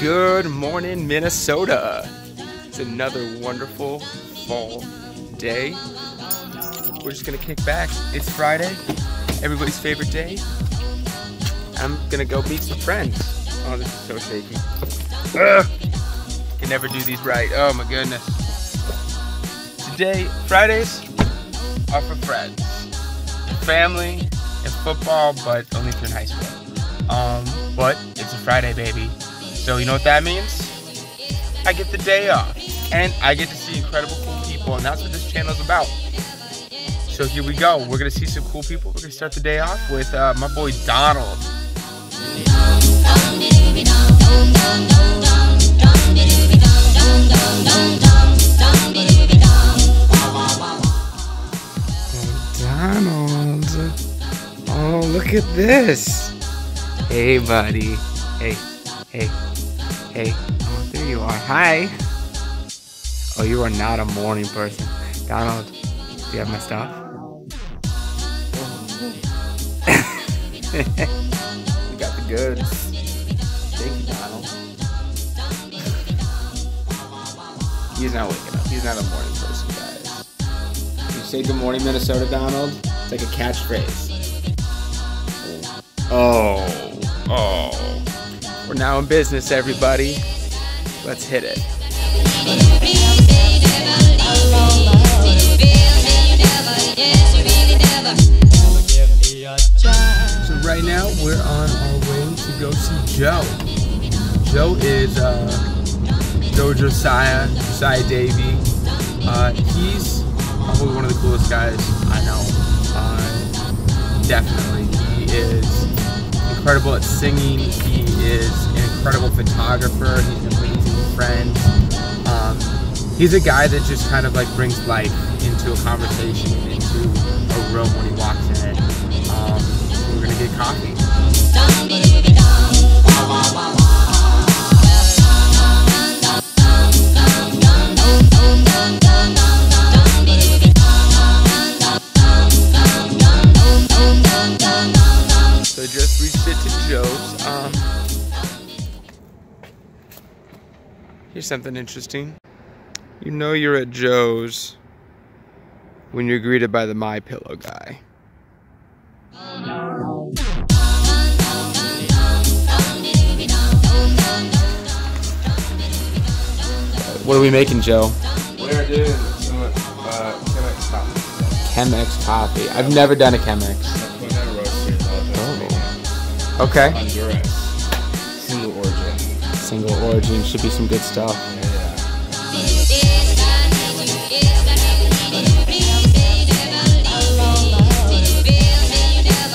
Good morning, Minnesota. It's another wonderful fall day. We're just gonna kick back. It's Friday, everybody's favorite day. I'm gonna go meet some friends. Oh, this is so shaky. Ugh. Can never do these right. Oh my goodness. Today, Fridays are for friends, family, and football, but only if you're in high school. Um, but it's a Friday, baby. So you know what that means? I get the day off, and I get to see incredible cool people, and that's what this channel is about. So here we go. We're gonna see some cool people. We're gonna start the day off with uh, my boy Donald. Oh, look at this. Hey, buddy. Hey, hey, hey. Oh, there you are. Hi. Oh, you are not a morning person. Donald, do you have my stuff? goods. Thank you, Donald. He's not waking up. He's not a morning person, guys. You say good morning, Minnesota, Donald? It's like a catchphrase. Oh, oh. We're now in business, everybody. Let's hit it. Joe. Joe is uh, Joe Josiah, Josiah Davie. Uh, he's probably one of the coolest guys I know. Uh, definitely, he is incredible at singing. He is an incredible photographer. He's an amazing friend. Um, he's a guy that just kind of like brings life into a conversation, into a room when he walks in. Here's something interesting. You know you're at Joe's when you're greeted by the My Pillow guy. What are we making, Joe? We're doing some uh, Chemex coffee. Chemex coffee. I've never done a Chemex. Corona roasters out there. Oh. Okay. Single origin. Should be some good stuff.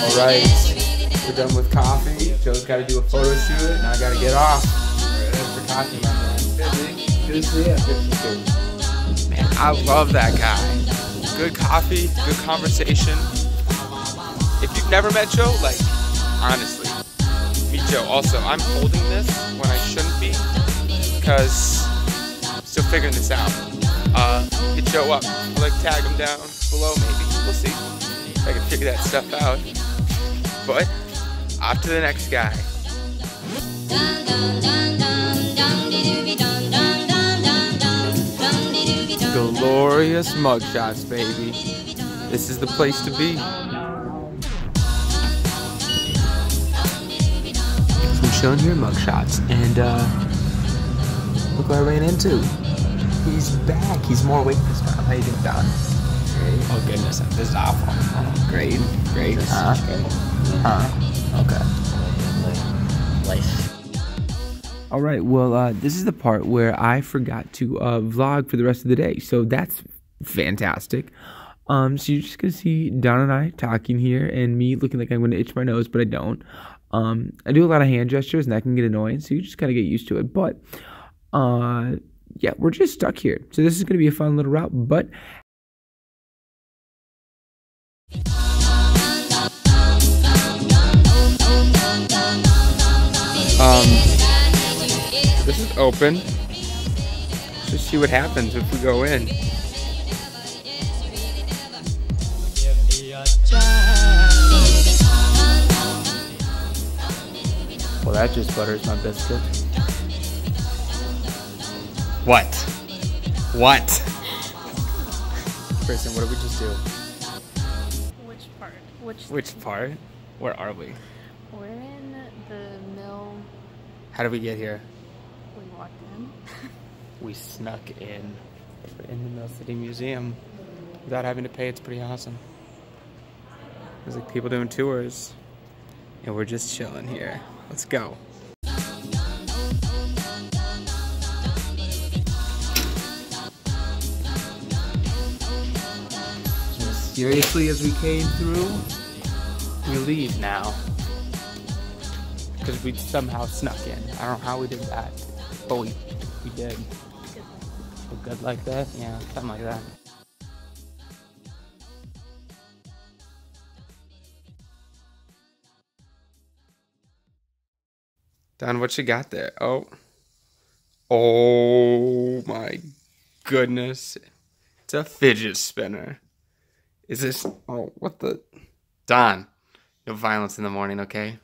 All right, we're done with coffee. Joe's got to do a photo shoot, and I got to get off. For talking, my man. Man, I love that guy. Good coffee, good conversation. If you've never met Joe, like, honestly, Joe. Also, I'm holding this when I shouldn't be because I'm still figuring this out. Uh, hit Joe up. I'll, like tag him down below, maybe. We'll see if I can figure that stuff out. But off to the next guy. Glorious mugshots, baby. This is the place to be. Showing here mugshots, and uh, look what I ran into. He's back. He's more awake this time. How you doing, Don? Great. Oh goodness, this is awful. Oh, great, great. Huh? Huh? Okay. Life. All right. Well, uh, this is the part where I forgot to uh, vlog for the rest of the day. So that's fantastic. Um, so you're just gonna see Don and I talking here, and me looking like I'm gonna itch my nose, but I don't. Um, I do a lot of hand gestures, and that can get annoying. So you just kind of get used to it. But, uh, yeah, we're just stuck here. So this is gonna be a fun little route. But um, This is open. Let's just see what happens if we go in. Well, that just butters my biscuit. What? What? Kristen, what did we just do? Which part? Which? Which part? Where are we? We're in the mill. How did we get here? We walked in. We snuck in. We're in the Mill City Museum without having to pay. It's pretty awesome. There's like people doing tours, and we're just chilling here. Let's go. Mysteriously, as we came through, we leave now. Because we somehow snuck in. I don't know how we did that, but we, we did. Good like that? Yeah, something like that. Don, what you got there? Oh. Oh my goodness. It's a fidget spinner. Is this oh what the Don, no violence in the morning, okay?